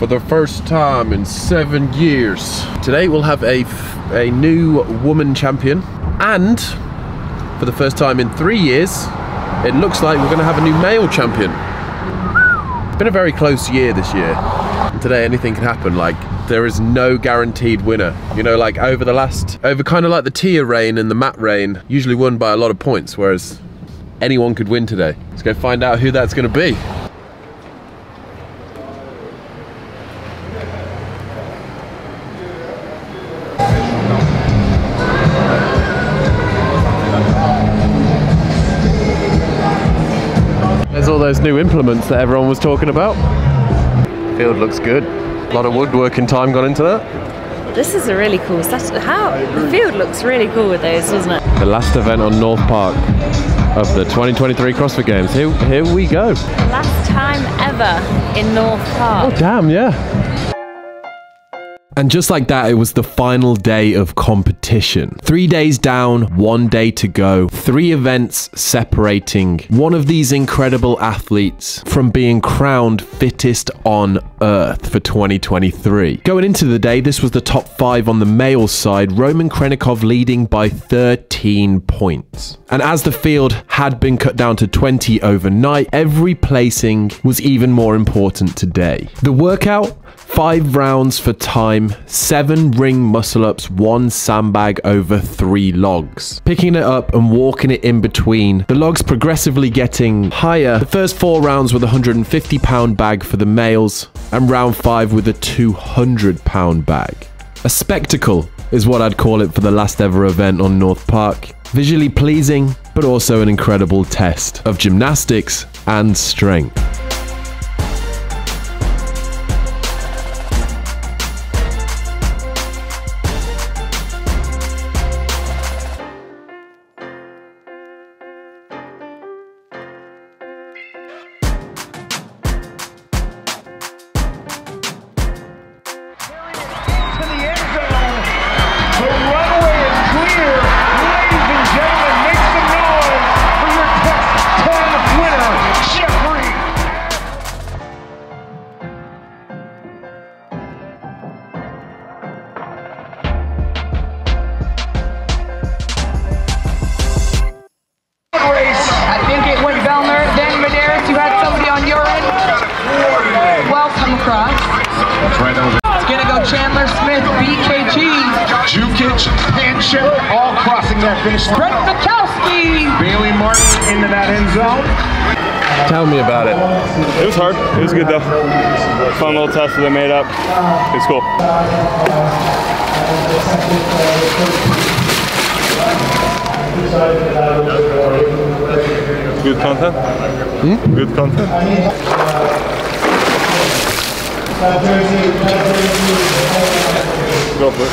for the first time in seven years. Today we'll have a, a new woman champion and for the first time in three years, it looks like we're going to have a new male champion. It's been a very close year this year. And today anything can happen. Like there is no guaranteed winner. You know, like over the last, over kind of like the Tia reign and the Matt reign, usually won by a lot of points, whereas anyone could win today. Let's go find out who that's going to be. New implements that everyone was talking about. Field looks good. A lot of woodworking time gone into that. This is a really cool set. How the field looks really cool with those, doesn't it? The last event on North Park of the 2023 CrossFit Games. Here, here we go. Last time ever in North Park. Oh damn, yeah. And just like that, it was the final day of competition. Three days down, one day to go. Three events separating one of these incredible athletes from being crowned fittest on earth for 2023. Going into the day, this was the top five on the male side, Roman Khrennikov leading by 13 points. And as the field had been cut down to 20 overnight, every placing was even more important today. The workout Five rounds for time, seven ring muscle ups, one sandbag over three logs. Picking it up and walking it in between, the logs progressively getting higher. The first four rounds with a 150 pound bag for the males, and round five with a 200 pound bag. A spectacle is what I'd call it for the last ever event on North Park. Visually pleasing, but also an incredible test of gymnastics and strength. Good content. Hmm? Good content. Go for it.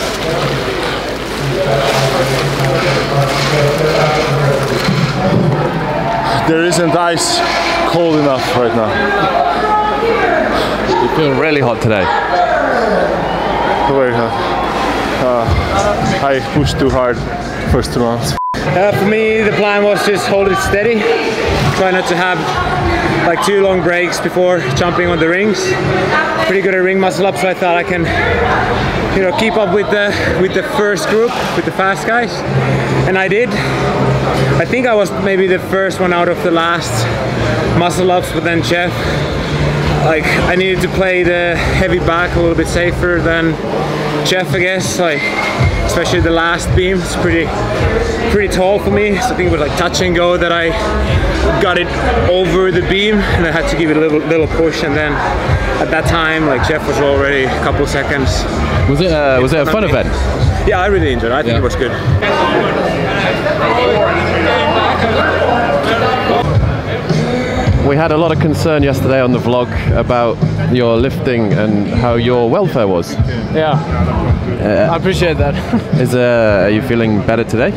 There isn't ice cold enough right now. You feel really hot today. Very hot. Uh, I pushed too hard first two rounds. Uh, for me, the plan was just hold it steady. Try not to have like two long breaks before jumping on the rings. Pretty good at ring muscle up, so I thought I can, you know, keep up with the with the first group, with the fast guys, and I did. I think I was maybe the first one out of the last muscle ups, but then Jeff, like I needed to play the heavy back a little bit safer than Jeff, I guess. Like especially the last beam, it's pretty pretty tall for me. So I think it was like touch and go that I got it over the beam, and I had to give it a little little push. And then at that time, like Jeff was already a couple seconds. Was it uh, was it a fun event? Yeah, I really enjoyed it. I think Yeah. it was good. We had a lot of concern yesterday on the vlog about your lifting and how your welfare was. Yeah, I appreciate that. Is uh, are you feeling better today?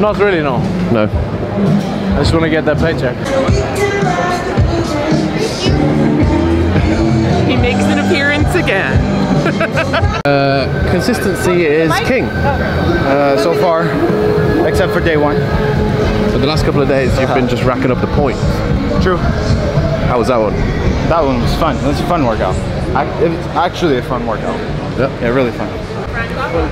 Not really, no. No. I just want to get that paycheck. He makes an appearance again. Consistency is king. Uh, so far, except for day one. For the last couple of days, you've been just racking up the points. True. How was that one? That one was fun. It was a fun workout. Ac- It was actually a fun workout. Yeah. Yeah, really fun.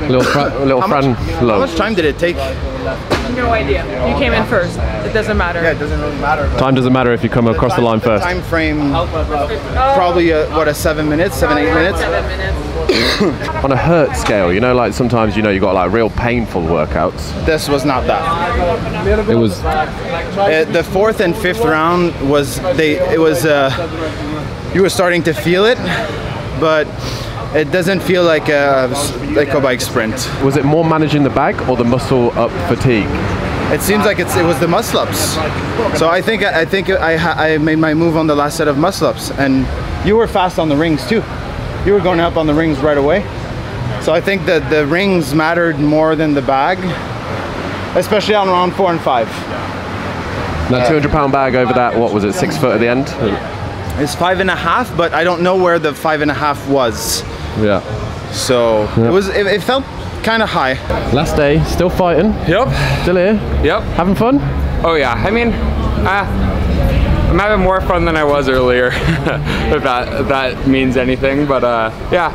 Little, fra- little How much, Fran how much time did it take? No idea. You came in first. It doesn't matter. Yeah, it doesn't really matter. But Time doesn't matter if you come across the line first. Time frame, probably a, what a seven minutes, seven eight minutes. Seven minutes. On a hurt scale, you know, like sometimes you know you got like real painful workouts. This was not that. It was Uh, the fourth and fifth round was they. It was. Uh, you were starting to feel it, but it doesn't feel like a like a bike sprint. was it more managing the bag or the muscle up fatigue? It seems like it's it was the muscle ups. So I think I think I I made my move on the last set of muscle ups, and you were fast on the rings too. You were going up on the rings right away. So I think that the rings mattered more than the bag, especially on round four and five. Now 200 pound bag over that, what was it, six foot at the end? It's five and a half, but I don't know where the five and a half was. Yeah. So it was it, it felt kind of high. Last day, still fighting, Yep. still here, Yep. having fun? Oh yeah. I mean, uh, I'm having more fun than I was earlier, if that if that means anything. But uh, yeah,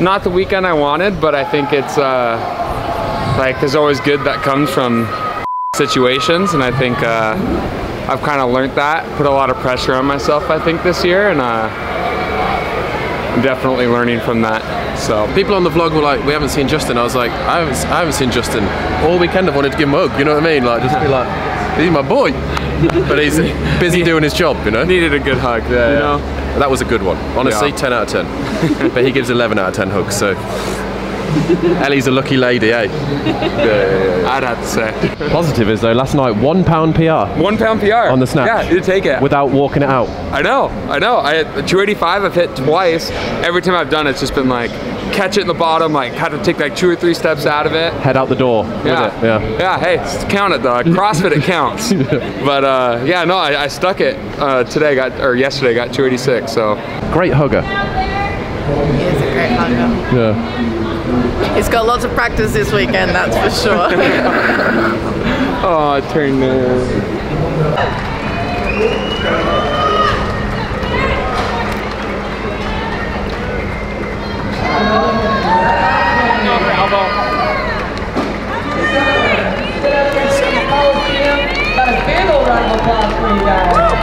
not the weekend I wanted, but I think it's uh, like there's always good that comes from situations, and I think uh, I've kind of learned that. Put a lot of pressure on myself, I think, this year, and uh, I'm definitely learning from that. So People on the vlog were like, we haven't seen Justin. I was like, I haven't, I haven't seen Justin. All weekend I've wanted to give him a hug, you know what I mean? Like, just be like, he's my boy. But he's busy doing his job, you know? needed a good hug, you know. That was a good one. Honestly, Yeah. 10 out of 10. but he gives 11 out of 10 hugs, so. Ellie's a lucky lady, eh? I'd have to say. Positive is though, last night, one pound PR One pound PR on the snap. Yeah, you take it. Without walking it out. I know, I know. I 285 I've hit twice. Every time I've done it, it's just been like catch it in the bottom, like had to take like two or three steps out of it. Head out the door Yeah, with it. Yeah. yeah. Hey, count it, dog. CrossFit it counts. but uh, yeah, no, I, I stuck it uh, today. Got or yesterday got 286. So Great hugger. He's a great hugger. Yeah. He's got lots of practice this weekend, that's for sure. oh, I turned. Got a big old round of applause for you guys.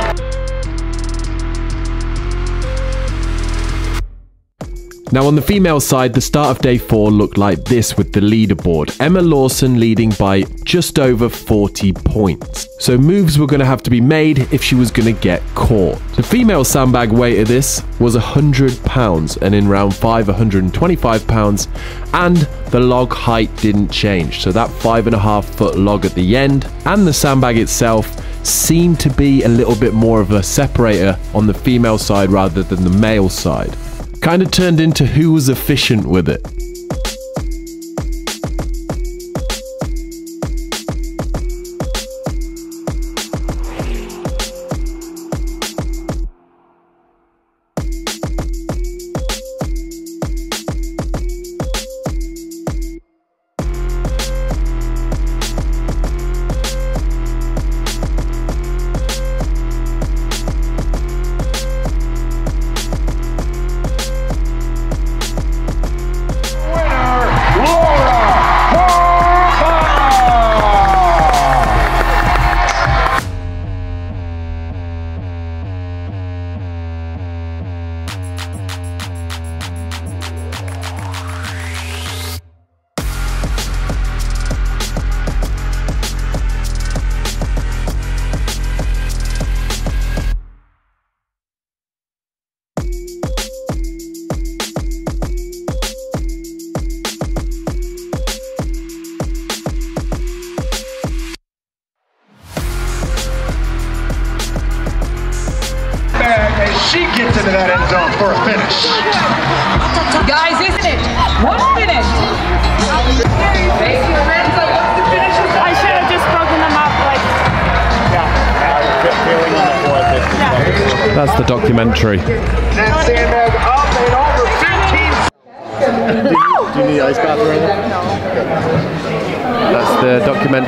Now, on the female side, the start of day four looked like this with the leaderboard. Emma Lawson leading by just over 40 points. So, moves were going to have to be made if she was going to get caught. The female sandbag weight of this was 100 pounds, and in round five, 125 pounds, and the log height didn't change. So, that five and a half foot log at the end and the sandbag itself seemed to be a little bit more of a separator on the female side rather than the male side kind of turned into who was efficient with it.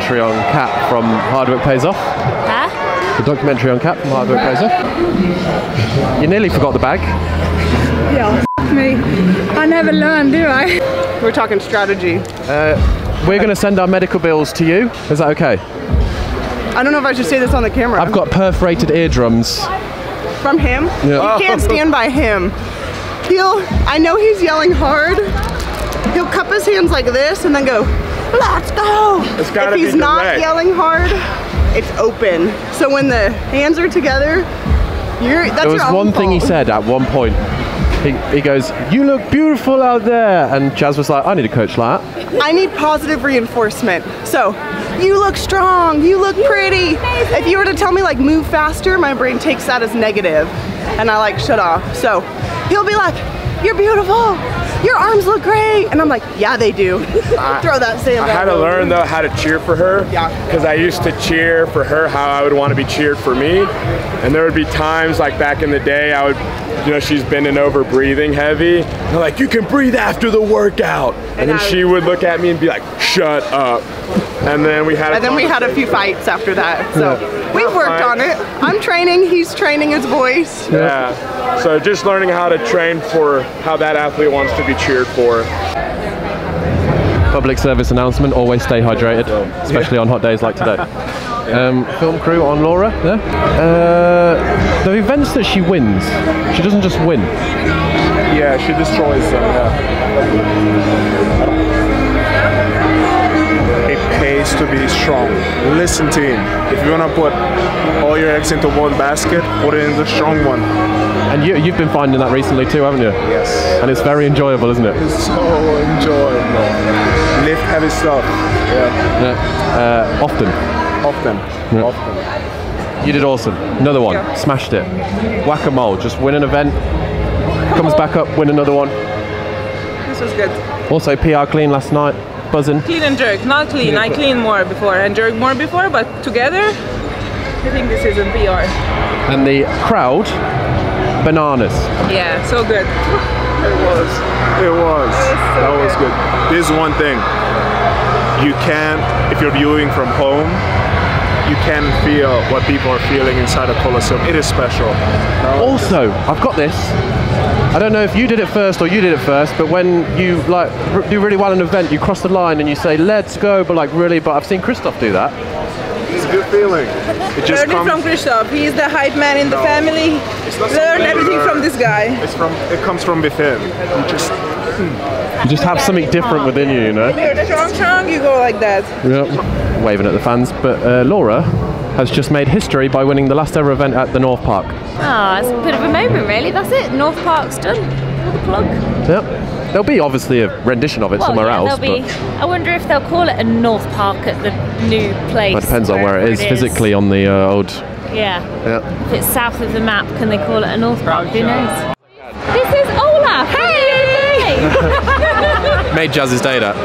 Documentary on Cat from Hard Work Pays Off. Huh? The documentary on Cat from Hard Work Pays Off? You nearly forgot the bag. Yeah, me. I never learn, do I? We're talking strategy. Uh, we're going to send our medical bills to you. Is that okay? I don't know if I should say this on the camera. I've got perforated eardrums. From him? Yeah. You can't stand by him. He'll, I know he's yelling hard. He'll cup his hands like this and then go, let's go. It's gotta if he's be not direct. yelling hard, it's open. So when the hands are together, you're, that's there was your own one thing he said at one point. He, he goes, You look beautiful out there. And Jazz was like, I need a coach like that. I need positive reinforcement. So, you look strong, you look pretty. If you were to tell me like move faster, my brain takes that as negative and I like shut off. So, he'll be like, "You're beautiful. Your arms look great." And I'm like, "Yeah, they do." Throw that sand I had to learn though how to cheer for her. Yeah. Because I used to cheer for her how I would want to be cheered for me, and there would be times like back in the day I would, you know, she's bending over, breathing heavy. And I'm like, you can breathe after the workout, and, then she would look at me and be like, shut up. And then we had. A And then we had a few fights after that. So, we've worked on it. I'm training, he's training his voice. Yeah. So just learning how to train for how that athlete wants to be cheered for. Public service announcement always stay hydrated, especially on hot days like today. Um, film crew on Laura there. Uh, the events that she wins, she doesn't just win. Yeah, she destroys them. Yeah. It pays to be strong. Listen to him. If you want to put all your eggs into one basket, put it in the strong one. And you, you've been finding that recently too, haven't you? Yes. And it's very enjoyable, isn't it? It's so enjoyable. Lift heavy stuff. Yeah. Yeah. Uh, often. Often. Yeah. Often. You did awesome. Another one. Smashed it. Whack a mole. Just win an event. Comes back up, win another one. This was good. Also, PR clean last night. Buzzing. Clean and jerk. Not clean. I clean more before and jerk more before, but together, I think this is a PR. And the crowd, bananas. Yeah, so good. It was. It was. that was good. This is one thing. You can't, if you're viewing from home, you can feel what people are feeling inside a Colosseum. It is special. Also, I've got this. I don't know if you did it first or you did it first, but when you like r- do really well in an event, you cross the line and you say "Let's go," but like really. But I've seen Christoph do that. It's a good feeling. It just Learn it comes. from Christoph. He's the hype man in the family. not Learn everything learn. from this guy. It's from. It comes from within. You just. You just have something different within you, you know. If you're strong, strong, you go like that. Yep. Waving at the fans, but uh, Laura has just made history by winning the last ever event at the North Park. Ah, it's a bit of a moment, really. That's it. North Park's done. The plug. Yep. There'll be obviously a rendition of it well, somewhere yeah, else, there'll be. I wonder if they'll call it a North Park at the new place. it depends on where it is physically on the uh, old. Yeah. Yeah. If it's south of the map, can they call it a North Park? Who knows? Made Jazz's day that.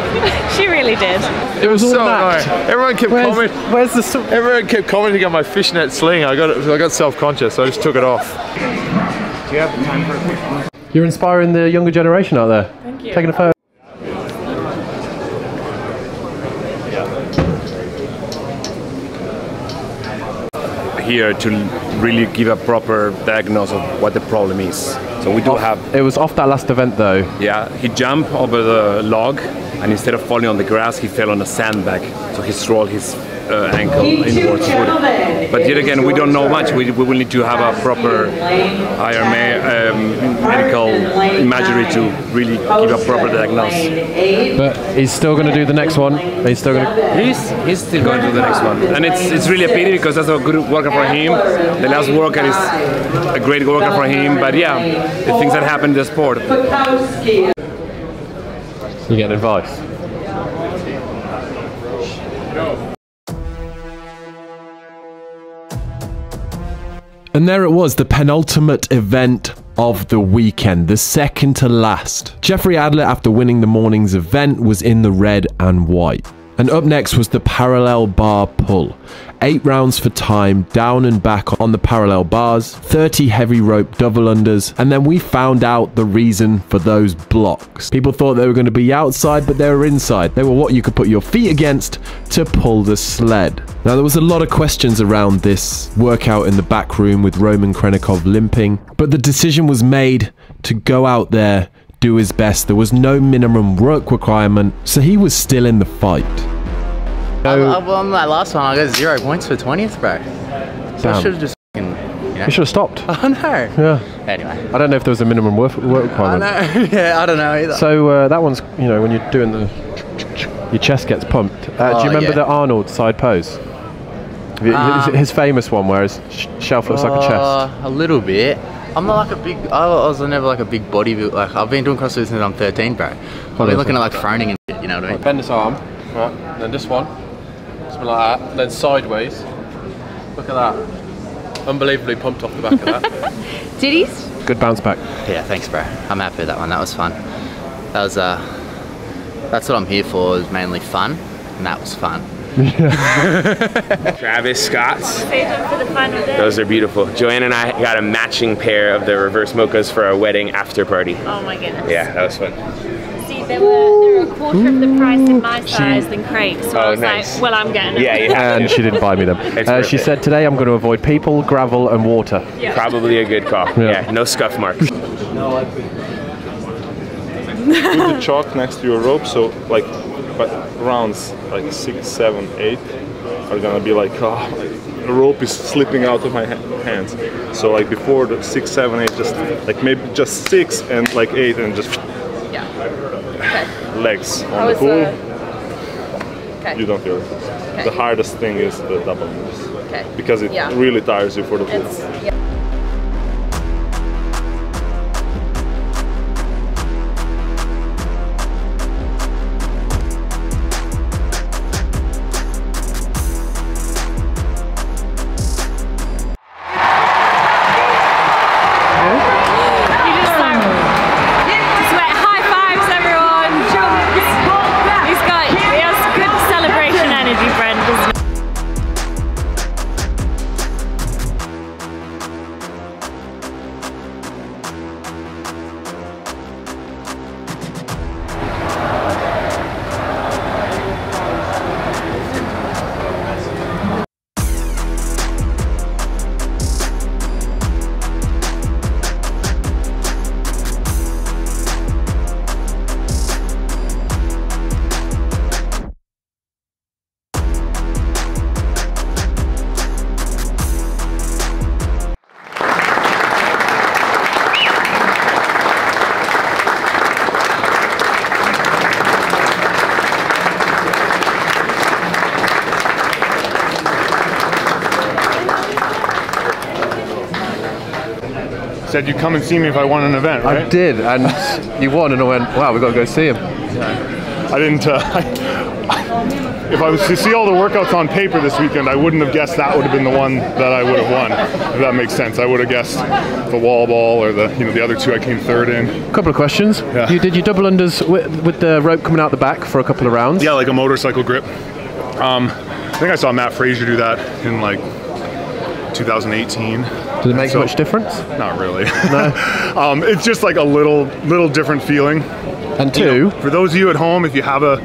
she really did. It was all so an annoying. Everyone kept Where's- commenting. Where's the? Everyone kept commenting on my fishnet sling. I got I got self-conscious, so I just took it off. Do you have time for a quick one? You're inspiring the younger generation out there. Thank you. Taking a photo. Here to really give a proper diagnosis of what the problem is. So we do have. It was off that last event though. Yeah, he jumped over the log, and instead of falling on the grass, he fell on a sandbag. So he rolled his uh, ankle inwards. Foot. But yet again, we don't know much. We, we will need to have a proper IRMA um, medical imagery to really give a proper diagnosis. But he's still going to do the next one. He's still going to. He's he's still going to do the next one, and it's it's really a pity because that's a good worker for him. The last worker is a great worker for him, but yeah, the things that happen in the sport. You get advice. And there it was, the penultimate event of the weekend, the second to last. Jeffrey Adler, after winning the morning's event, was in the red and white. And up next was the parallel bar pull. Eight rounds for time, down and back on the parallel bars, 30 heavy rope double unders, and then we found out the reason for those blocks. People thought they were going to be outside, but they were inside. They were what you could put your feet against to pull the sled. Now, there was a lot of questions around this workout in the back room with Roman Khrennikov limping, but the decision was made to go out there, do his best. There was no minimum work requirement, so he was still in the fight. I, I, well, on that last one, I got zero points for 20th, bro. So I should have just fucking, you know. You should have stopped. I know. Yeah. Anyway. I don't know if there was a minimum work, work I requirement. know. yeah, I don't know either. So uh, that one's, you know, when you're doing the, your chest gets pumped. Uh, do Oh, you remember yeah. the Arnold side pose? You- his, Um, his famous one where his sh- shelf looks like a chest. Uh, a little bit. I'm not like a big. I was never like a big body. Like I've been doing CrossFit since I'm 13, bro. I've been looking at like Froning and shit. You know what I mean? Bend this arm, right, then this one, something like that, then sideways. Look at that. Unbelievably pumped off the back of that. Titties? Good bounce back. Yeah, thanks, bro. I'm happy with that one. That was fun. That was uh. That's what I'm here for. Is mainly fun, and that was fun. Travis Scott's. Save them for the final day. Those are beautiful. Joanne and I got a matching pair of the reverse mochas for our wedding after party. Oh my goodness. Yeah, that was fun. See, they were, they were a quarter of the price in my size than Craig's. So I Oh, was nice. like, well, I'm getting them. Yeah, you have And she didn't buy me them. Uh, she said, today I'm going to avoid people, gravel, and water. Probably a good call. Yeah. Yeah, no scuff marks. Put the chalk next to your rope, so like but rounds like six, seven, eight are gonna be like, oh, like, the rope is slipping out of my ha- hands. So like before the six, seven, eight, just like maybe just six and like eight and just Yeah. Okay. legs on How the pool. the- Okay. You don't feel it. Okay. The hardest thing is the double moves Okay. because it Yeah. really tires you for the pool. Said you come and see me if I won an event, right? I did, and you won, and I went, wow, we've got to go see him. I didn't. Uh, if I was to see all the workouts on paper this weekend, I wouldn't have guessed that would have been the one that I would have won. If that makes sense, I would have guessed the wall ball or the you know the other two I came third in. A Couple of questions. You did you double unders with, with the rope coming out the back for a couple of rounds? Yeah, like a motorcycle grip. Um, I think I saw Matt Fraser do that in like 2018. Does it make So- much difference? Not really. No. um, it's just like a little little different feeling. And You know, two, for those of you at home, if you have a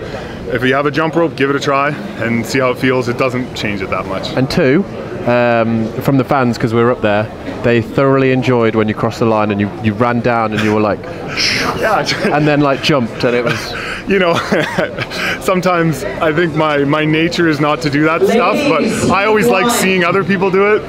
if you have a jump rope, give it a try and see how it feels. It doesn't change it that much. and two, um, from the fans because we were up there, they thoroughly enjoyed when you crossed the line and you, you ran down and you were like, Yeah. and then like jumped and it was. you know, sometimes I think my, my nature is not to do that stuff, but I always like seeing other people do it.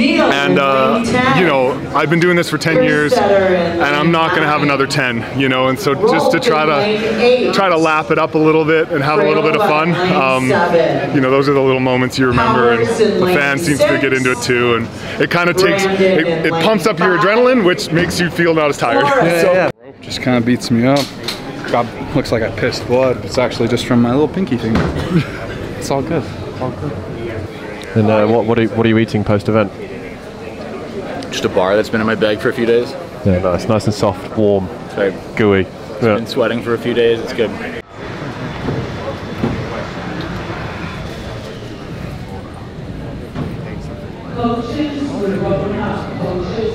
And, uh, you know, I've been doing this for 10 years and I'm not going to have another 10, you know, and so just to try to try to lap it up a little bit and have a little bit of fun, um, you know, those are the little moments you remember and the fan seems to get into it too. And it kind of takes, it, it pumps up your adrenaline, which makes you feel not as tired. So- Just kind of beats me up. God, looks like I pissed blood. It's actually just from my little pinky finger. it's all good. All good. And uh, what what are, you- what are you eating post event? just a bar that's been in my bag for a few days. Yeah, nice. Nice and soft, warm, very gooey. It's yeah. been sweating for a few days. It's good.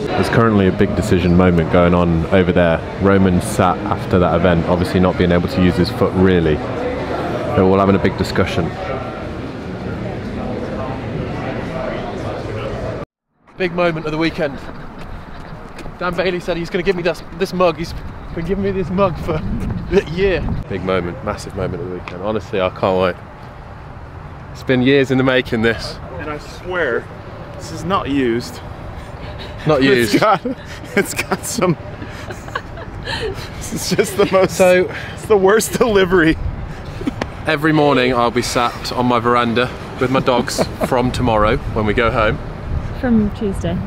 There's currently a big decision moment going on over there. Roman sat after that event, obviously not being able to use his foot really. They're all having a big discussion. Big moment of the weekend. Dan Bailey said he's going to give me this, this mug. He's been giving me this mug for a year. Big moment, massive moment of the weekend. Honestly, I can't wait. It's been years in the making, this. And I swear, this is not used. Not used. It's got, it's got some. this is just the most. So, it's the worst delivery. Every morning I'll be sat on my veranda with my dogs from tomorrow when we go home, From Tuesday.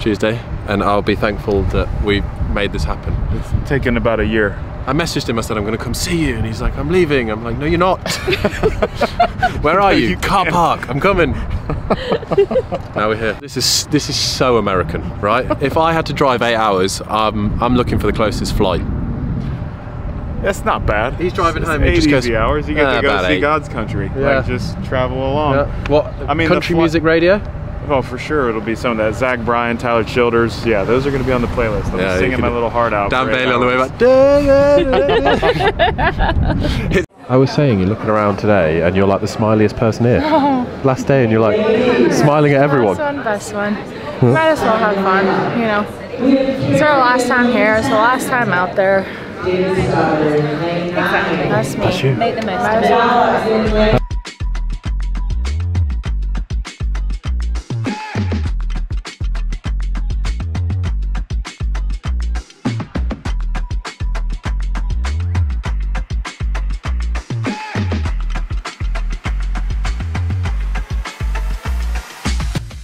Tuesday, and I'll be thankful that we made this happen. It's taken about a year. I messaged him, I said, I'm going to come see you, and he's like, I'm leaving. I'm like, no, you're not. Where are you? You Car can't. park, I'm coming. now we're here. This is this is so American, right? if I had to drive eight hours, um, I'm looking for the closest flight. That's not bad. He's driving It's home. He Eight just goes, easy hours. You get "Ah, to go see eight." God's country. Yeah. Like just travel along. Yeah. What? I mean, the country music radio? Oh, for sure. It'll be some of that. Zach Bryan, Tyler Childers. Yeah, those are going to be on the playlist. I'll Yeah, be singing can my little heart out. Dan for eight Bailey on the way back. I was saying, you're looking around today, and you're like the smiliest person here. Last day, and you're like smiling at everyone. Last one, best one. Might as well have fun, you know. It's our last time here. It's the last time out there. Exactly. That's me. That's you. Make the most of it.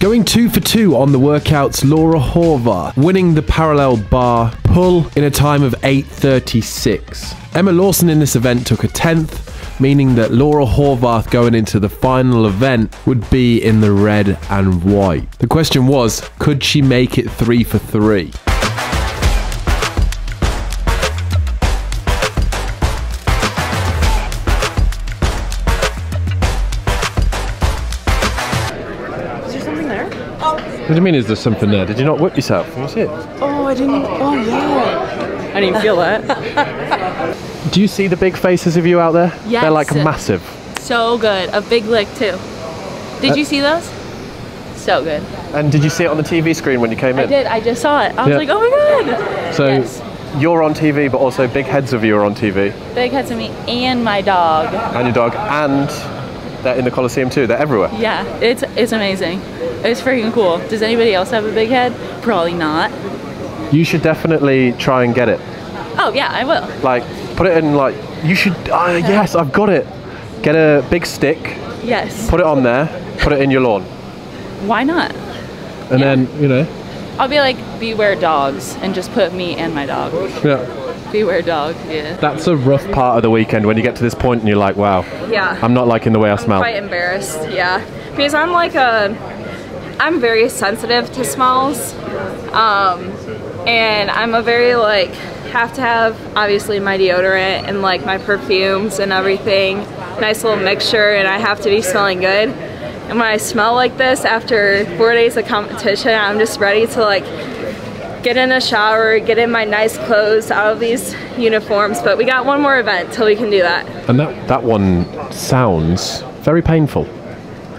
Going two for two on the workouts, Laura Horvath winning the parallel bar pull in a time of 8.36. Emma Lawson in this event took a 10th, meaning that Laura Horvath going into the final event would be in the red and white. The question was, could she make it three for three? What do you mean, is there something there? Did you not whip yourself? What's it? Oh, I didn't. Oh, yeah. I didn't feel that. Do you see the big faces of you out there? Yes. They're like massive. So good. A big lick too. Did Uh, you see those? So good. And did you see it on the TV screen when you came I in? I did. I just saw it. I was Yeah. like, oh my god. So Yes. you're on TV, but also big heads of you are on TV, Big heads of me and my dog. and your dog, and they're in the Coliseum too. They're everywhere. Yeah, it's it's amazing. It's freaking cool. Does anybody else have a big head? Probably not. You should definitely try and get it. Oh yeah, I will. Like, put it in. Like, you should. Uh, yes, I've got it. Get a big stick, Yes. put it on there, put it in your lawn, Why not? and then you know. I'll be like, beware dogs, and just put me and my dog. Yeah. Beware dog. Yeah. That's a rough part of the weekend when you get to this point and you're like, wow. Yeah. I'm not liking the way I smell. quite embarrassed, yeah. Because I'm like a, I'm very sensitive to smells. Um, and I'm a very like, have to have obviously my deodorant and like my perfumes and everything. Nice little mixture and I have to be smelling good. And when I smell like this after four days of competition, I'm just ready to like get in a shower, get in my nice clothes out of these uniforms. But we got one more event till we can do that. And that, that one sounds very painful.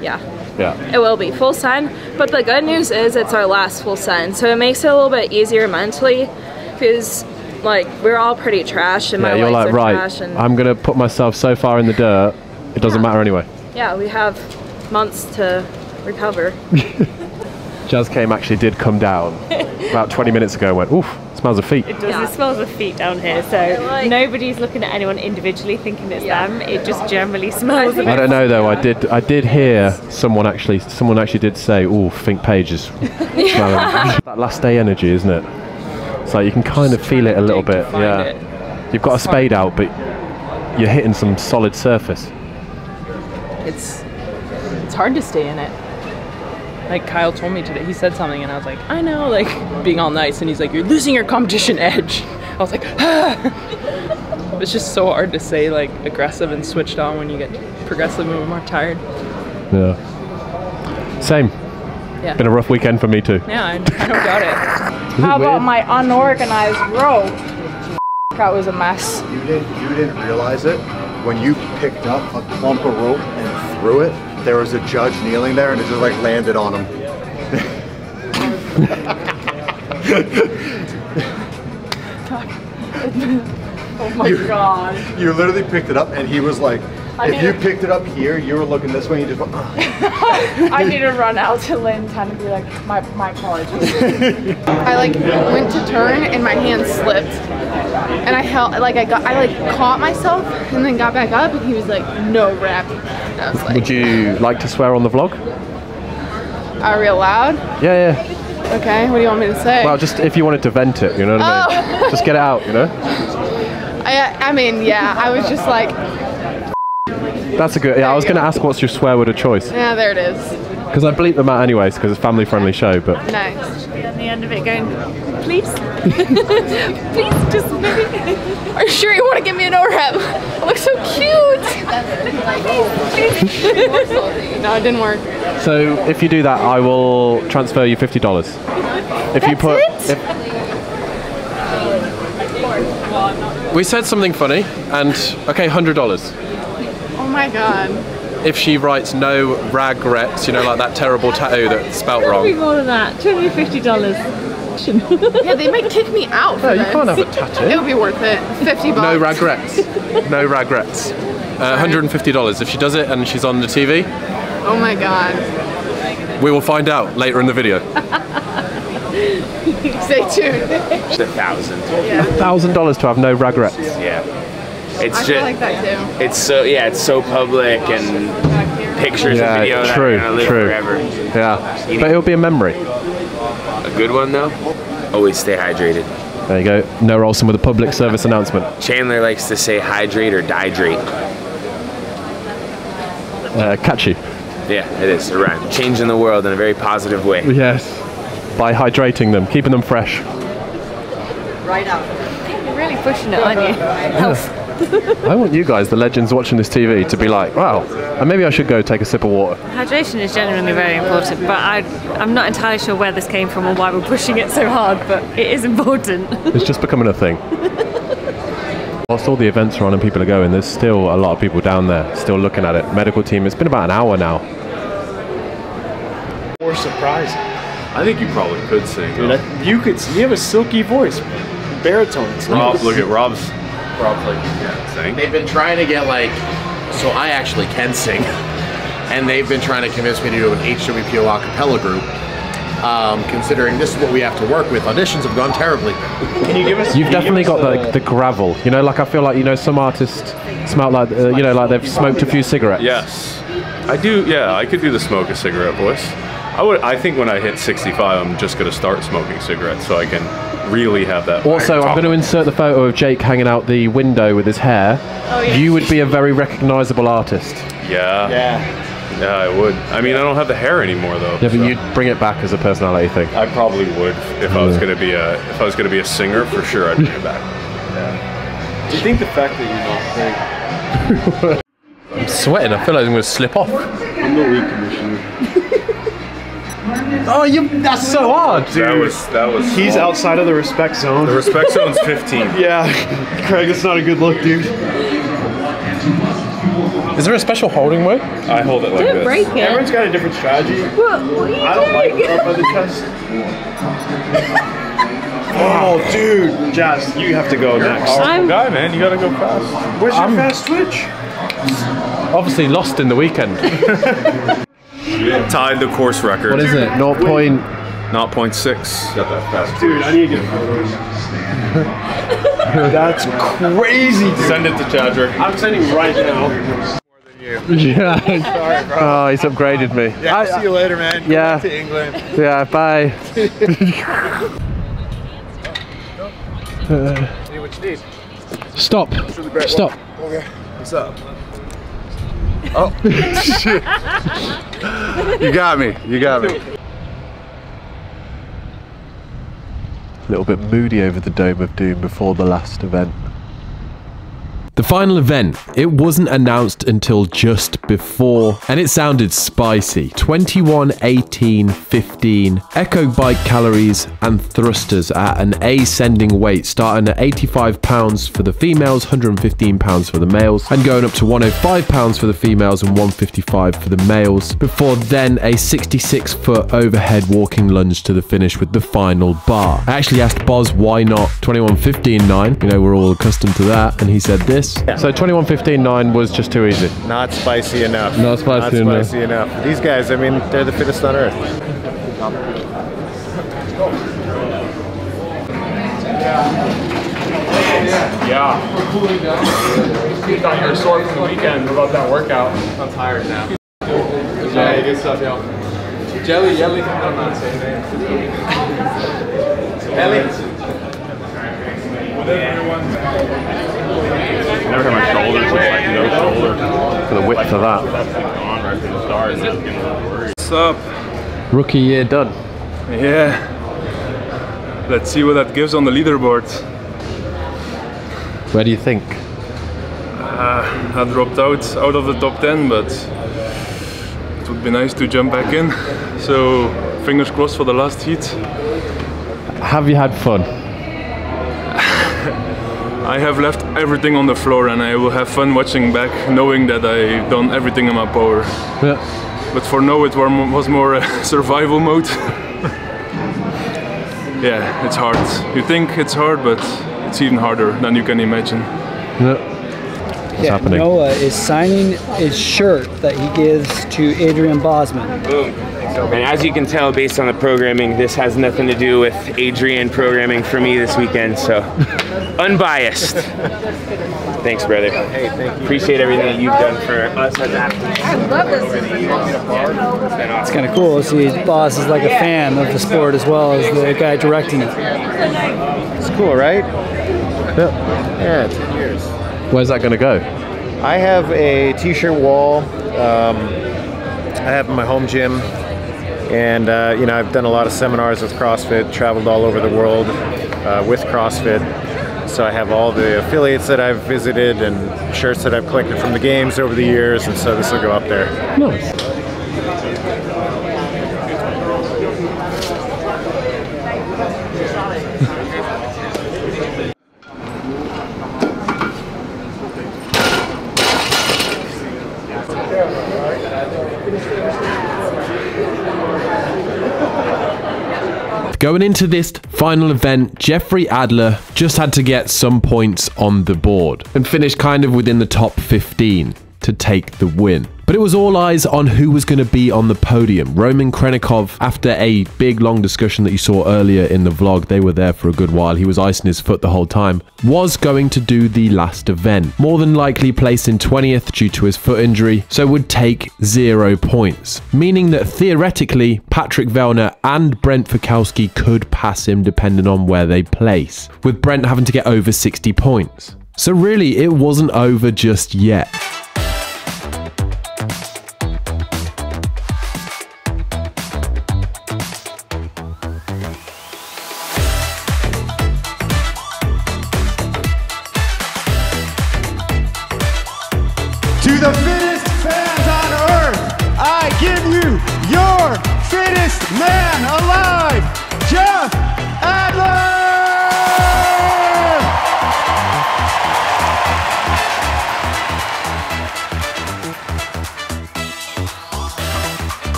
Yeah. Yeah. It will be full sun, but the good news is it's our last full sun, so it makes it a little bit easier mentally because like we're all pretty trash and Yeah, my you're like, right, I'm going to put myself so far in the dirt, it doesn't matter anyway. yeah, we have months to recover. Jazz came actually did come down about 20 minutes ago and went, oof, smells of feet. It does. It smells of feet down here, so nobody's looking at anyone individually thinking it's them. It just generally smells. of I don't know though. I did. I did hear someone actually. Someone actually did say, "Oh, think Page is smelling." that last day energy, isn't it? It's like you can kind of feel it a little bit. Yeah. You've got a spade out, but you're hitting some solid surface. It's it's hard to stay in it. Like Kyle told me today, he said something, and I was like, I know, like being all nice, and he's like, you're losing your competition edge. I was like, ah. It's just so hard to say like aggressive and switched on when you get progressively more tired. Yeah. Same. Yeah. Been a rough weekend for me too. Yeah, I, I don't doubt it. Is How it about my unorganized rope? That was a mess. You didn't, you didn't realize it when you picked up a clump of rope and threw it. There was a judge kneeling there, and it just like landed on him. oh my You- god. You literally picked it up, and he was like, I if you to- picked it up here, you were looking this way, you just went. I need to run out to Lynn time to be like, my, my apologies. I like went to turn and my hand slipped, and I held like I got I like caught myself and then got back up and he was like no rep. And I was like, Would you like to swear on the vlog? Uh, are we allowed? Yeah, yeah. Okay, what do you want me to say? Well, just if you wanted to vent it, you know what I mean? Oh. Just get it out, you know? I I mean yeah, I was just like That's a good. Yeah, I was going to ask what's your swear word of choice yeah, there it is. because I bleep them out anyways because it's a family friendly show. But Nice. Be on the end of it going, please, please, just maybe. Are you sure you want to give me an OREP? I look so cute. no, it didn't work. so if you do that, I will transfer you fifty dollars. If you put. If, we said something funny, and okay, hundred dollars. Oh my god. If she writes no regrets, you know, like that terrible tattoo that's spelt wrong. Probably wrong. more than that. Two hundred fifty dollars. Yeah, they might kick me out for No, you this. can't have a tattoo. It would be worth it. Fifty bucks. No regrets. No regrets. Uh, $150 if she does it and she's on the TV. Oh my god. We will find out later in the video. Stay tuned. Just a thousand. Thousand dollars to have no regrets. Yeah. It's I just feel like that too. it's so yeah, it's so public and pictures yeah, and video that true, are gonna live true. forever. Yeah, but it'll be a memory. A good one though. Always stay hydrated. There you go. Noah Olsen with a public service announcement. Chandler likes to say hydrate or dihydrate. Uh, catchy. Yeah, it is. A rhyme. Changing the world in a very positive way. Yes. By hydrating them, keeping them fresh. Right up. You're really pushing it, aren't you? Health. I want you guys, the legends watching this TV, to be like, wow, and maybe I should go take a sip of water. Hydration is generally very important, but I, I'm not entirely sure where this came from or why we're pushing it so hard, but it is important. It's just becoming a thing. Whilst all the events are on and people are going, there's still a lot of people down there still looking at it. Medical team, it's been about an hour now. More surprising. I think you probably could sing. Dude, I- you could. You have a silky voice, baritone. Rob, look at Rob's. Rob's like, yeah, sing. They've been trying to get like, so I actually can sing, and they've been trying to convince me to do an HWPO a cappella group. Um, considering this is what we have to work with, auditions have gone terribly. Can you give us? You've definitely got the, the gravel. You know, like I feel like, you know, some artists smell like, uh, you know, like they've smoked a few cigarettes. Yes, I do. Yeah, I could do the smoke a cigarette voice. I would. I think when I hit 65, I'm just gonna start smoking cigarettes so I can really have that. Also, I'm going to insert the photo of Jake hanging out the window with his hair. Oh, yeah. You would be a very recognizable artist. Yeah. Yeah. Yeah, I would. I mean, I don't have the hair anymore though. Yeah, but you'd bring it back as a personality thing. I probably would if I was gonna be a if I was gonna be a singer for sure. I'd bring it back. Yeah. Do you think the fact that you're not I'm sweating. I feel like I'm going to slip off. I'm the league commissioner. Oh, you, that's so odd, dude. That was that was. He's small. outside of the respect zone. The respect zone's 15. yeah, Craig, that's not a good look, dude. Is there a special holding way? I hold it like Don't this. break it. Everyone's got a different strategy. What, what are you I don't like doing? it up by the chest. Oh, dude, Jazz, you have to go next. Powerful guy, man. You gotta go fast. Where's your fast switch? Obviously lost in the weekend. Tied the course record. What is it? 0. Point... 0.6. Got that fast. Dude, I need to get photos. That's crazy. Dude. Send it to Chadrick. I'm sending right now. Yeah. Sorry, bro. Oh, he's upgraded me. Yeah, I- see you later, man. Go yeah. back to England. Yeah, bye. Need what. Stop. This is a great Stop. Okay. What's up? Oh, shit. You got me. You got me. A little bit moody over the Dome of Doom before the last event. The final event, it wasn't announced until just before, and it sounded spicy. 21, 18, 15, echo bike calories and thrusters at an ascending weight, starting at 85 pounds for the females, 115 pounds for the males, and going up to 105 pounds for the females and 155 for the males, before then a 66 foot overhead walking lunge to the finish with the final bar. I actually asked Boz why not 21, 15, 9, you know, we're all accustomed to that, and he said this. So 21, 15, 9 was just too easy. Not spicy enough. Not spicy Not enough. spicy enough. These guys, I mean, they're the fittest on earth. Yeah. You thought you were sore from the weekend. What about that workout? I'm tired now. Yeah, good stuff, y'all. Jelly, Jelly, come on, man. Jelly. Never had my shoulders just like no shoulder. For the width of that. On right from the start. What's up? Rookie year done. Yeah. Let's see what that gives on the leaderboard. Where do you think? Uh, I dropped out out of the top 10, but it would be nice to jump back in. So fingers crossed for the last heat. Have you had fun? I have left everything on the floor and I will have fun watching back, knowing that I've done everything in my power. Yeah. But for now, it was more a survival mode. yeah, it's hard. You think it's hard, but it's even harder than you can imagine. Yeah. Yeah, Noah is signing his shirt that he gives to Adrian Bozman. Boom. And as you can tell, based on the programming, this has nothing to do with Adrian programming for me this weekend. So, unbiased. Thanks, brother. Hey, thank you. Appreciate everything that you've done for us as athletes. I love this. It's kind of cool. See, Boss is like a fan of the sport as well as the guy directing it. It's cool, right? Yeah. Yeah, 10 years. Where's that going to go? I have a t-shirt wall. Um, I have in my home gym, and uh, you know I've done a lot of seminars with CrossFit, traveled all over the world uh, with CrossFit. So I have all the affiliates that I've visited and shirts that I've collected from the games over the years, and so this will go up there. Nice. Going into this final event, Jeffrey Adler just had to get some points on the board and finish kind of within the top 15 to take the win. But it was all eyes on who was going to be on the podium. Roman Khrennikov, after a big long discussion that you saw earlier in the vlog, they were there for a good while. He was icing his foot the whole time. Was going to do the last event. More than likely placed in 20th due to his foot injury, so would take zero points. Meaning that theoretically, Patrick Vellner and Brent Fikowski could pass him depending on where they place, with Brent having to get over 60 points. So really, it wasn't over just yet.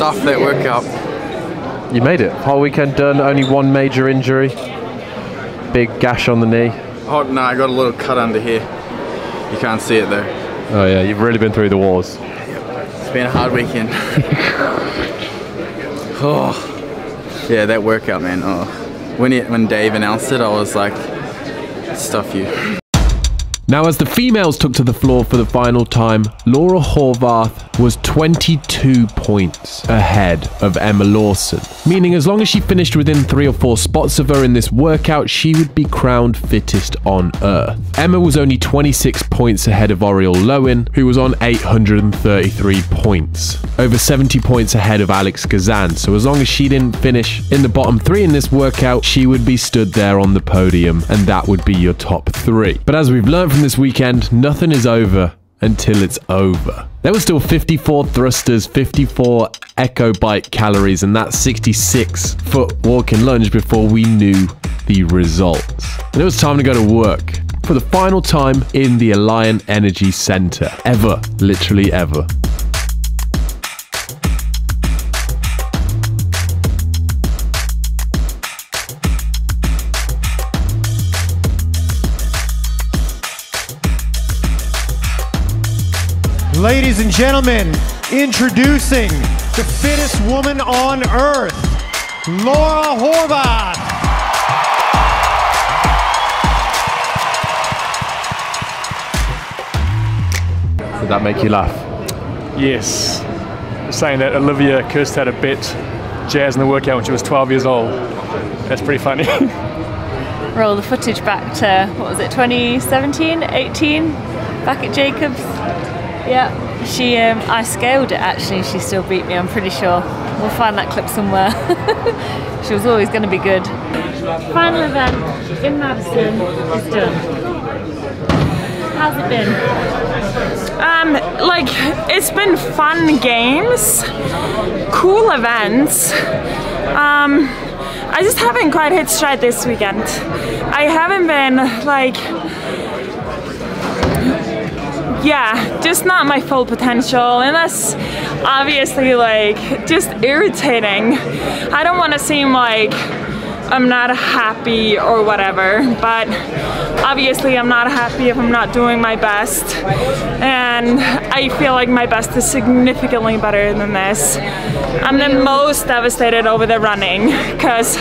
Stuff that workout. You made it. Whole weekend done. Only one major injury. Big gash on the knee. Oh no, I got a little cut under here. You can't see it though. Oh yeah, you've really been through the wars. It's been a hard weekend. oh, yeah, that workout, man. Oh, when it, when Dave announced it, I was like, stuff you. Now, as the females took to the floor for the final time, Laura Horvath was 22 points ahead of Emma Lawson, meaning as long as she finished within three or four spots of her in this workout, she would be crowned fittest on earth. Emma was only 26 points ahead of Arielle Loewen, who was on 833 points, over 70 points ahead of Alex Gazan. So as long as she didn't finish in the bottom three in this workout, she would be stood there on the podium, and that would be your top three. But as we've learned from this weekend, nothing is over until it's over. There were still 54 thrusters, 54 echo bike calories, and that 66 foot walking lunge before we knew the results. And it was time to go to work for the final time in the Alliant Energy Center. Ever, literally ever. Ladies and gentlemen, introducing the fittest woman on earth, Laura Horvath. Did that make you laugh? Yes. Saying that Olivia Kirst had a bet Jazz in the workout when she was 12 years old. That's pretty funny. Roll the footage back to, what was it, 2017, 18? Back at Jacobs. Yeah. She, um, I scaled it actually, she still beat me, I'm pretty sure. We'll find that clip somewhere. she was always going to be good. Final event in Madison is done. How's it been? Um, like it's been fun games, cool events. Um, I just haven't quite hit stride this weekend. I haven't been like, yeah, just not my full potential, and that's obviously like just irritating. I don't want to seem like I'm not happy or whatever, but obviously I'm not happy if I'm not doing my best. And I feel like my best is significantly better than this. I'm the most devastated over the running because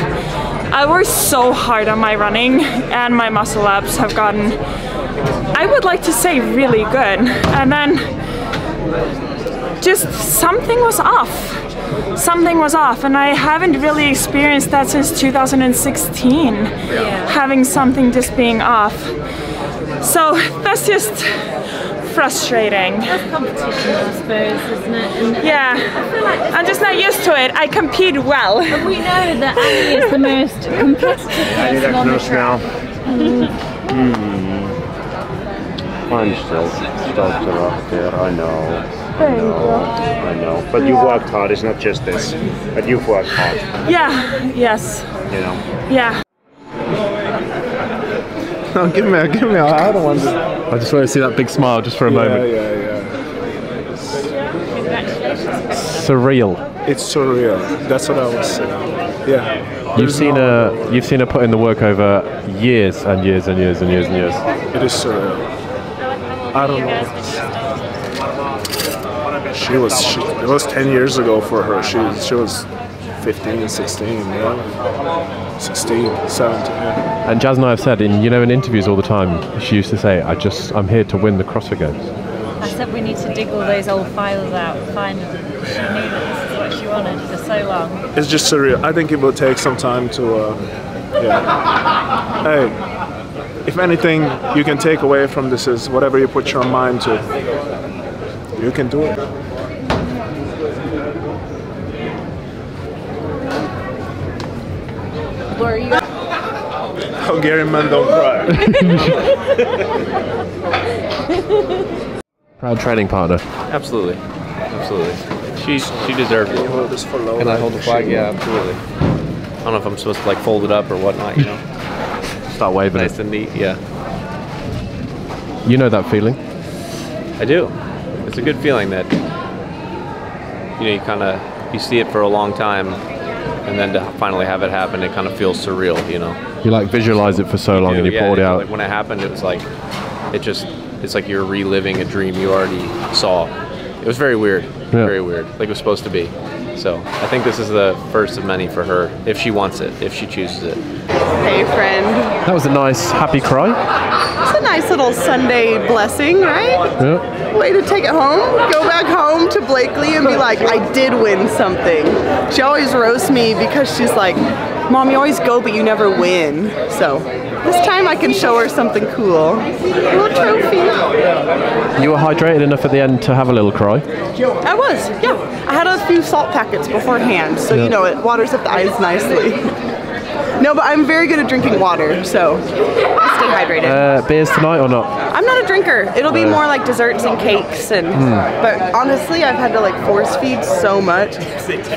I worked so hard on my running and my muscle ups have gotten, I would like to say really good. And then just something was off. Something was off and I haven't really experienced that since 2016 having something just being off. So that's just frustrating That's competition, I suppose, isn't it? And yeah I feel like I'm just not used to it I compete well And we know that Annie is the most competitive person on the track. Hmm. I'm still stoked to rock there, I know. I Thank know. I know. But you've worked hard, it's not just this. But you've worked hard, yeah yes you know. yeah No, give me, a, give me. a, I don't want to. I just want to see that big smile just for a moment. yeah, moment. Yeah, yeah. Surreal. It's surreal. That's what I was saying. Yeah. You've seen her. You've seen her put in the work over years and years and years and years and years. It is surreal. I don't know. She was. She, it was 10 years ago for her. She she was 15, 16, yeah. 16, 17. Yeah. And Jazz and I have said in you know in interviews all the time. She used to say, "I just I'm here to win the CrossFit Games." I said we need to dig all those old files out, find them. She knew that this is what she wanted for so long. It's just surreal. I think it will take some time to. Uh, yeah. Hey, if anything you can take away from this is whatever you put your mind to, you can do it. Laura, you Hungarian men don't cry. Proud training partner. Absolutely, absolutely. She she deserved it. hold this for low. Can I hold the flag? Yeah, absolutely. I don't know if I'm supposed to like fold it up or whatnot. You know, Start waving nice and neat. Yeah. You know that feeling. I do. It's a good feeling that you know you kind of you see it for a long time, and then to finally have it happen, it kind of feels surreal. You know. You like visualize it for so long and you yeah, poured it out. Like when it happened, it was like it just it's like you're reliving a dream you already saw. It was very weird. Very weird. Like it was supposed to be. So I think this is the first of many for her, if she wants it, if she chooses it. Hey, friend. That was a nice, happy cry. A nice little Sunday blessing, right? Yeah. Way to take it home. Go back home to Blakely and be like, I did win something. She always roasts me because she's like, Mom, you always go, but you never win. So this time I can show her something cool. A little trophy. You were hydrated enough at the end to have a little cry. I was, yeah. I had a few salt packets beforehand, so Yeah. you know it waters up the eyes nicely. no, but I'm very good at drinking water, so stay hydrated. Uh, beers tonight or not? I'm not a drinker. It'll be Uh. more like desserts and cakes and Hmm. but honestly I've had to like force feed so much.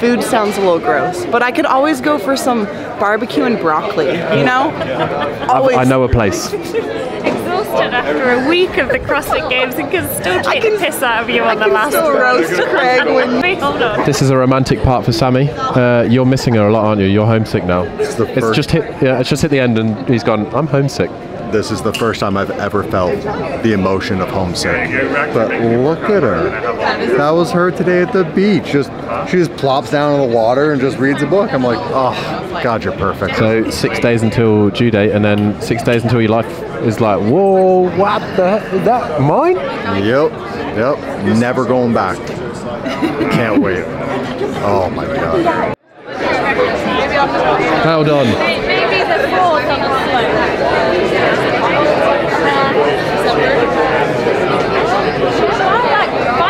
Food sounds a little gross. But I could always go for some barbecue and broccoli, you know? I've- I know a place. Exhausted after a week of the CrossFit Games and can still take the piss out of you on the can last still roast Craig when- hold on. This is a romantic part for Sammy. Uh, you're missing her a lot, aren't you? You're homesick now. It's, first- just hit. Yeah, it's just hit the end, and he's gone. I'm homesick. This is the first time I've ever felt the emotion of homesick. But look at her. That was her today at the beach. Just she just plops down in the water and just reads a book. I'm like, oh God, you're perfect. So six days until due date, and then six days until your life is like, whoa, what the? heck Is that mine? Yep, yep. Never going back. Can't wait. Oh my God. Hold on. Maybe the fourth on the slope.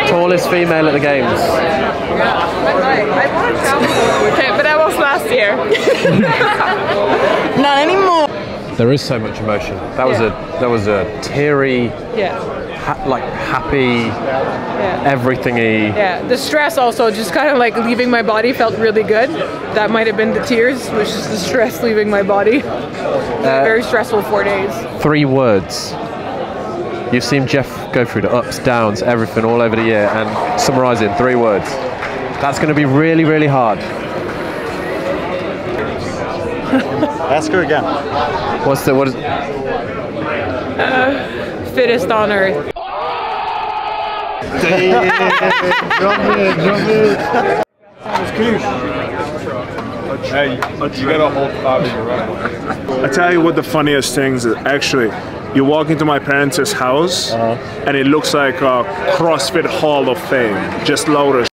Tallest female at the games. Okay, but that was last year. Not anymore. There is so much emotion. That was a that was a teary, Yeah. Ha- like happy, everything-y. Yeah, the stress also just kind of like leaving my body felt really good. That might have been the tears, which is the stress leaving my body. Very stressful four days. Three words. You've seen Jeff go through the ups, downs, everything all over the year, and summarise it in three words. That's going to be really, really hard. Ask her again. What's the what is? Uh, fittest on earth. Jump in, jump in. Hey, you gotta hold Bobby I tell you what the funniest things is actually you walk into my parents' house uh-huh. and it looks like a CrossFit Hall of Fame. Just loaded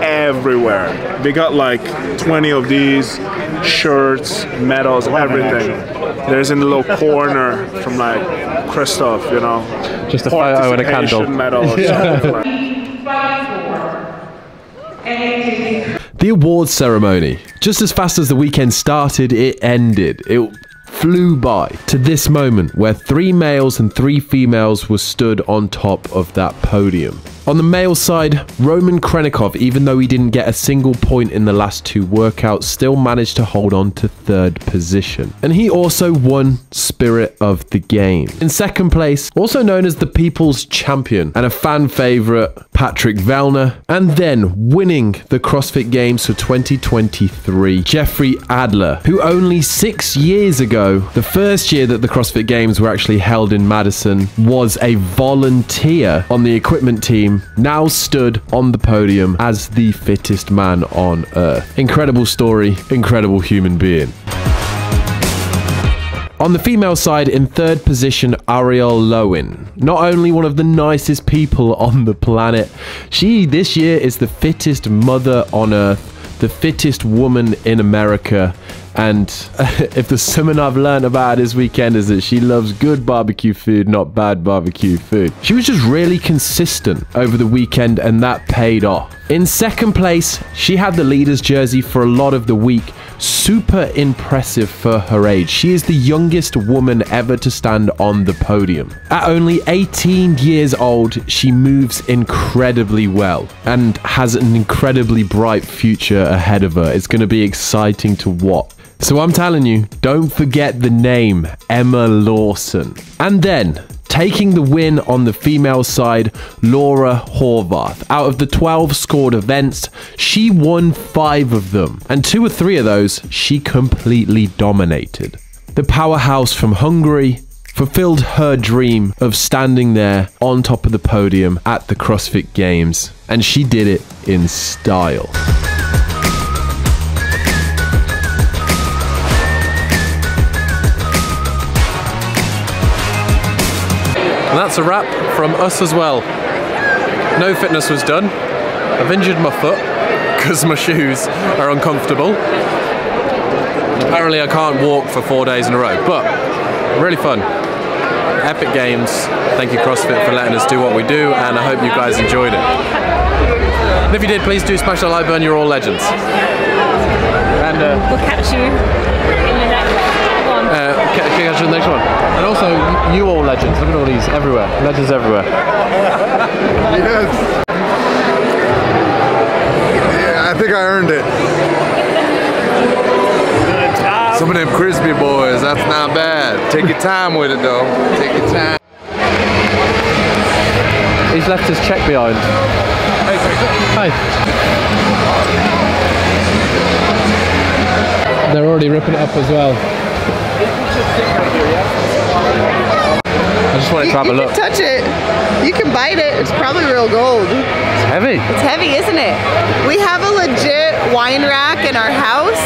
everywhere. They got like 20 of these shirts, medals, everything. There's in the little corner from like Christoph, you know. Just a photo and a candle. Medal Yeah. The awards ceremony. Just as fast as the weekend started, it ended. It flew by to this moment where three males and three females were stood on top of that podium. On the male side, Roman Khrennikov, even though he didn't get a single point in the last two workouts, still managed to hold on to third position. And he also won Spirit of the Game. In second place, also known as the People's Champion and a fan favorite, Patrick Vellner. And then winning the CrossFit Games for 2023, Jeffrey Adler, who only six years ago, the first year that the CrossFit Games were actually held in Madison, was a volunteer on the equipment team, now stood on the podium as the fittest man on earth. Incredible story, incredible human being. On the female side, in third position, Arielle Loewen. Not only one of the nicest people on the planet, she this year is the fittest mother on earth, the fittest woman in America. And if there's something I've learned about this weekend is that she loves good barbecue food, not bad barbecue food. She was just really consistent over the weekend, and that paid off. In second place, she had the leader's jersey for a lot of the week. Super impressive for her age. She is the youngest woman ever to stand on the podium. At only 18 years old, she moves incredibly well and has an incredibly bright future ahead of her. It's going to be exciting to watch. So I'm telling you, don't forget the name Emma Lawson. And then, taking the win on the female side, Laura Horvath. Out of the 12 scored events, she won five of them, and two or three of those she completely dominated. The powerhouse from Hungary fulfilled her dream of standing there on top of the podium at the CrossFit Games, and she did it in style. And that's a wrap from us as well. No fitness was done. I've injured my foot because my shoes are uncomfortable. Apparently, I can't walk for four days in a row, but really fun. Epic Games. Thank you, CrossFit, for letting us do what we do, and I hope you guys enjoyed it. And if you did, please do smash that like button. You're all legends. And uh, We'll catch you ca- catch you in the next one. And also, you all legends. Look at all these everywhere. Legends everywhere. yes. Yeah, I think I earned it. Some of them crispy boys, that's not bad. Take your time with it though. Take your time. He's left his check behind. Hi. They're already ripping it up as well. the same criteria. I just wanted to have a you can touch it. You can bite it. It's probably real gold. It's heavy. It's heavy, isn't it? We have a legit wine rack in our house.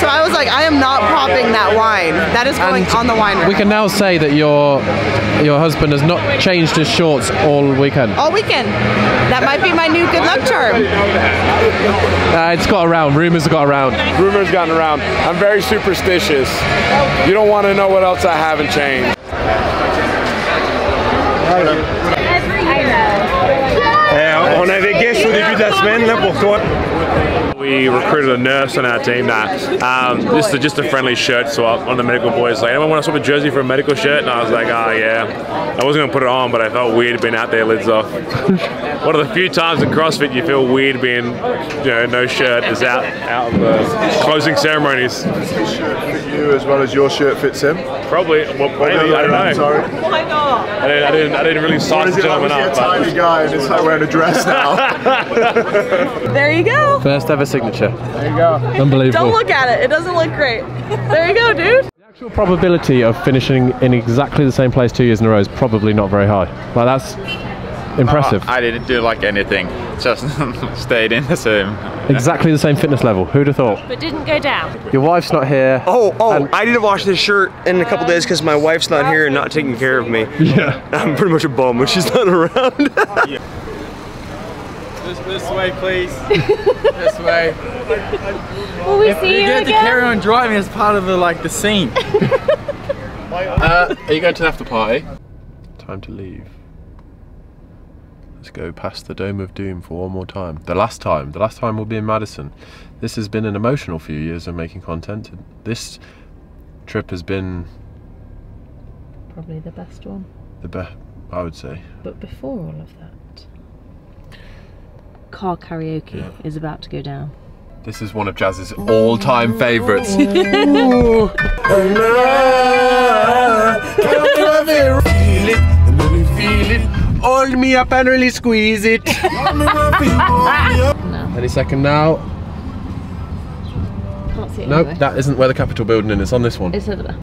So I was like, I am not popping that wine. That is going on the wine rack. We can now say that your your husband has not changed his shorts all weekend. All weekend. That might be my new good luck charm. Uh, it's got around. Rumors have got around. Rumors gotten around. I'm very superstitious. You don't want to know what else I haven't changed. Euh, on avait guest au début de la semaine là pour toi. We recruited a nurse on our team that um, this is just a friendly shirt swap. One of the medical boys like, anyone want to swap a jersey for a medical shirt? And I was like, oh yeah. I wasn't gonna put it on, but I felt weird being out there lids off. One of the few times in CrossFit you feel weird being, you know, no shirt is out out of the closing ceremonies. His shirt fit you as well as your shirt fits him. Probably. Well, maybe, I don't know. Sorry. I didn't, I didn't, I didn't really size is the it like, gentleman was he a up. but- tiny guy and it's like wearing a dress now? There you go. First ever signature. There you go. Unbelievable. Don't look at it. It doesn't look great. There you go, dude. actual probability of finishing in exactly the same place two years in a row is probably not very high. Like that's impressive. Uh, I didn't do like anything, just stayed in the same. exactly the same fitness level. Who'd have thought? But didn't go down. Your wife's not here. Oh, oh, I didn't wash this shirt in a couple days because my wife's not here and not taking care of me. Yeah. I'm pretty much a bum when she's not around. This, this way, please. this way. Will we If see you you get to carry on driving as part of the like the scene. Uh, are you going to the after party? Time to leave. Let's go past the Dome of Doom for one more time. The last time. The last time we'll be in Madison. This has been an emotional few years of making content. This trip has been Probably the best one. the best, I would say. But before all of that, car karaoke is about to go down. This is one of Jazz's all-time favourites. Hold me up and really squeeze it. Any second now. Can't see it Nope, anyway. that isn't where the Capitol building is. It's on this one. It's over there.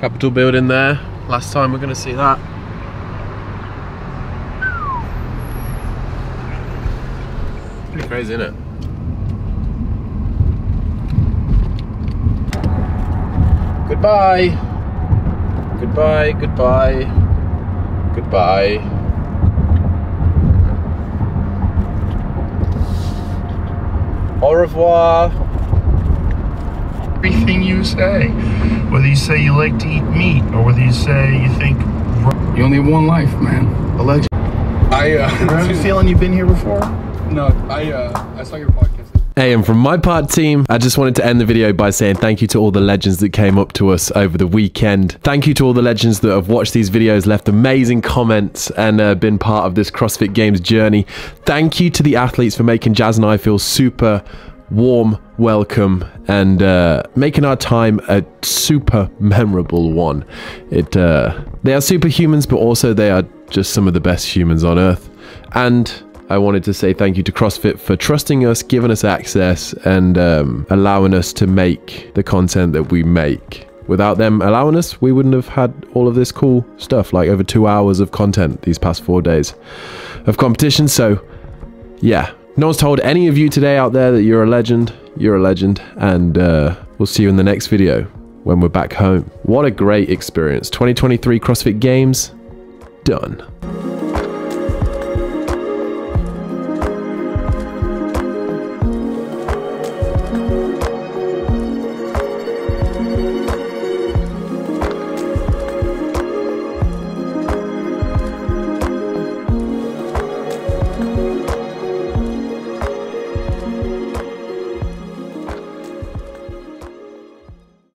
Capitol building there. Last time we're going to see that. Crazy, isn't it? Goodbye. Goodbye, goodbye. Goodbye. Au revoir. Everything you say, whether you say you like to eat meat or whether you say you think you only have one life, man. A legend. I, uh, Have you feeling you've been here before? No, I, uh, I saw your podcast. Hey, and from my part, team, I just wanted to end the video by saying thank you to all the legends that came up to us over the weekend. Thank you to all the legends that have watched these videos, left amazing comments, and uh, been part of this CrossFit Games journey. Thank you to the athletes for making Jazz and I feel super warm welcome and uh, making our time a super memorable one. It uh, they are superhumans, but also they are just some of the best humans on earth. And I wanted to say thank you to CrossFit for trusting us, giving us access, and um, allowing us to make the content that we make. Without them allowing us, we wouldn't have had all of this cool stuff, like over two hours of content these past four days of competition. So, yeah, no one's told any of you today out there that you're a legend. You're a legend, and uh, we'll see you in the next video when we're back home. What a great experience. 2023 CrossFit Games, done.